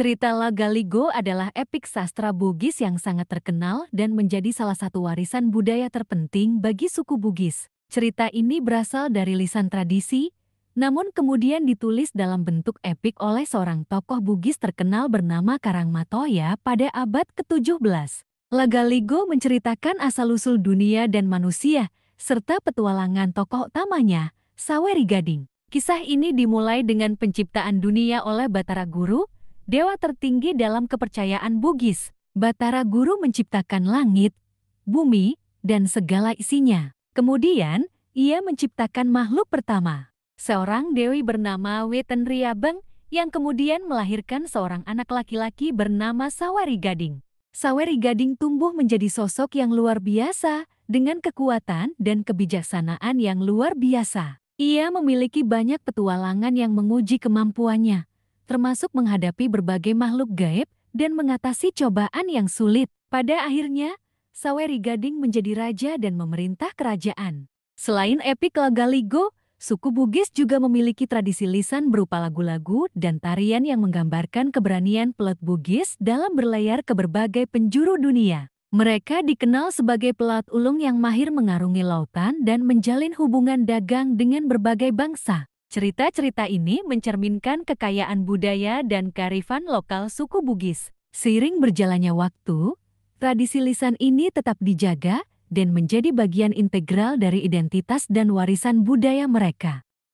Cerita Lagaligo adalah epik sastra Bugis yang sangat terkenal dan menjadi salah satu warisan budaya terpenting bagi suku Bugis. Cerita ini berasal dari lisan tradisi, namun kemudian ditulis dalam bentuk epik oleh seorang tokoh Bugis terkenal bernama Karangmatoya pada abad ke-17. Lagaligo menceritakan asal-usul dunia dan manusia, serta petualangan tokoh utamanya, Saweri Gading. Kisah ini dimulai dengan penciptaan dunia oleh Batara Guru, dewa tertinggi dalam kepercayaan Bugis. Batara Guru menciptakan langit, bumi, dan segala isinya. Kemudian, ia menciptakan makhluk pertama, seorang dewi bernama Wetenriabeng yang kemudian melahirkan seorang anak laki-laki bernama Sawari Gading. Sawari Gading tumbuh menjadi sosok yang luar biasa dengan kekuatan dan kebijaksanaan yang luar biasa. Ia memiliki banyak petualangan yang menguji kemampuannya, termasuk menghadapi berbagai makhluk gaib dan mengatasi cobaan yang sulit. Pada akhirnya, Saweri Gading menjadi raja dan memerintah kerajaan. Selain epik Lagaligo, suku Bugis juga memiliki tradisi lisan berupa lagu-lagu dan tarian yang menggambarkan keberanian pelat Bugis dalam berlayar ke berbagai penjuru dunia. Mereka dikenal sebagai pelat ulung yang mahir mengarungi lautan dan menjalin hubungan dagang dengan berbagai bangsa. Cerita-cerita ini mencerminkan kekayaan budaya dan kearifan lokal suku Bugis. Seiring berjalannya waktu, tradisi lisan ini tetap dijaga dan menjadi bagian integral dari identitas dan warisan budaya mereka.